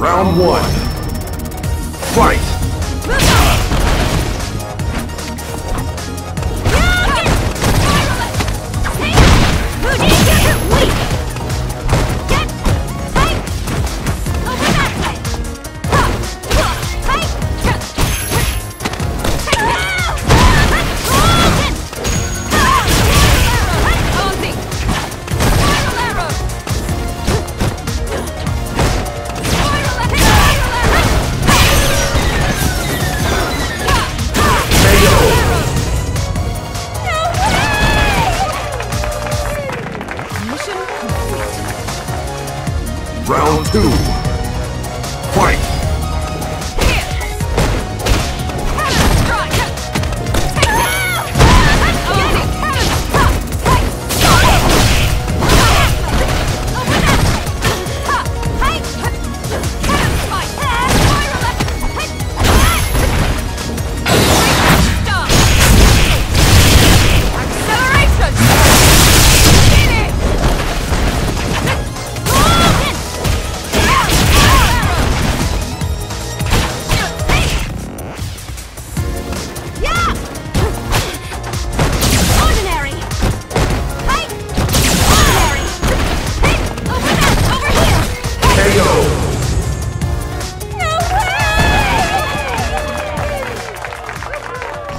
Round one. Fight! Round two.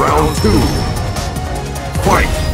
Round two. Fight!